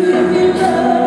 you love.